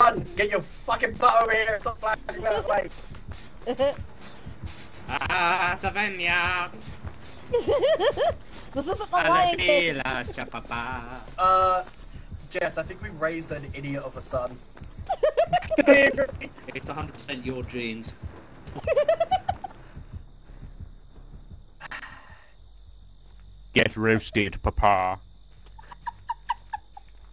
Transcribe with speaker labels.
Speaker 1: done. get your fucking butt over here. Stop flashing that way.
Speaker 2: Ah, Savannah!
Speaker 1: Uh, Jess, I think we raised an idiot of a son.
Speaker 2: It's 100% your genes.
Speaker 3: Get roasted, papa.